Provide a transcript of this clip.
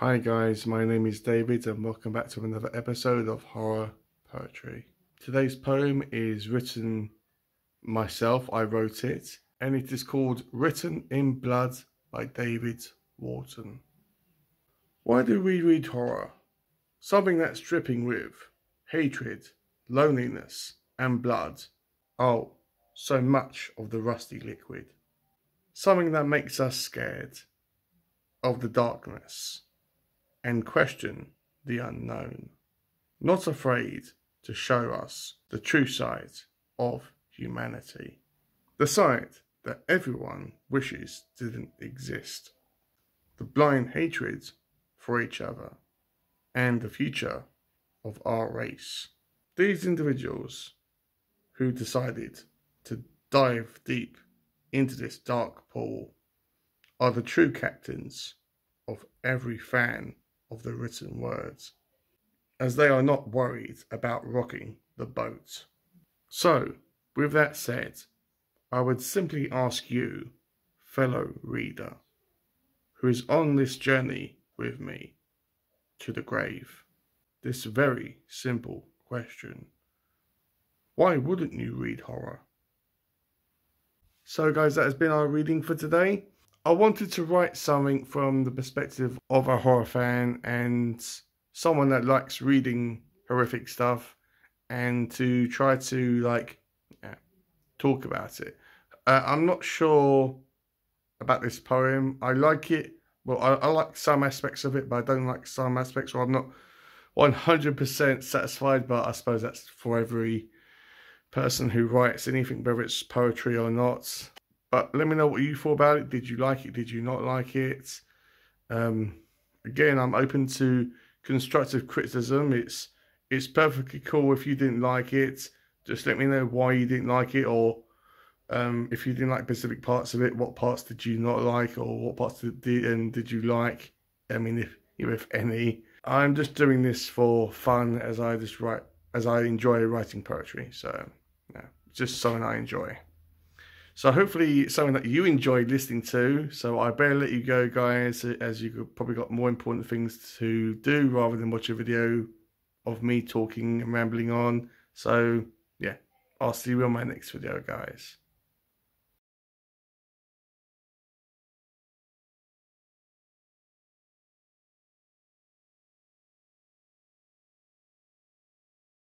Hi guys, my name is David and welcome back to another episode of Horror Poetry. Today's poem is written myself, I wrote it, and it is called Written in Blood by David Walton. Why do we read horror? Something that's dripping with hatred, loneliness, and blood. Oh, so much of the rusty liquid. Something that makes us scared of the darkness and question the unknown. Not afraid to show us the true side of humanity. The side that everyone wishes didn't exist. The blind hatred for each other and the future of our race. These individuals who decided to dive deep into this dark pool are the true captains of every fan of the written words, as they are not worried about rocking the boat. So, with that said, I would simply ask you, fellow reader, who is on this journey with me to the grave, this very simple question. Why wouldn't you read horror? So guys, that has been our reading for today. I wanted to write something from the perspective of a horror fan and someone that likes reading horrific stuff and to try to like yeah, talk about it. Uh, I'm not sure about this poem. I like it. Well, I, I like some aspects of it, but I don't like some aspects. Or I'm not 100% satisfied, but I suppose that's for every person who writes anything, whether it's poetry or not. But let me know what you thought about it. Did you like it? Did you not like it? Um, again, I'm open to constructive criticism. It's it's perfectly cool if you didn't like it. Just let me know why you didn't like it, or um, if you didn't like specific parts of it, what parts did you not like, or what parts did and did you like? I mean, if if any. I'm just doing this for fun, as I just write, as I enjoy writing poetry. So, yeah, just something I enjoy. So hopefully something that you enjoyed listening to. So I better let you go, guys, as you've probably got more important things to do rather than watch a video of me talking and rambling on. So yeah, I'll see you on my next video, guys.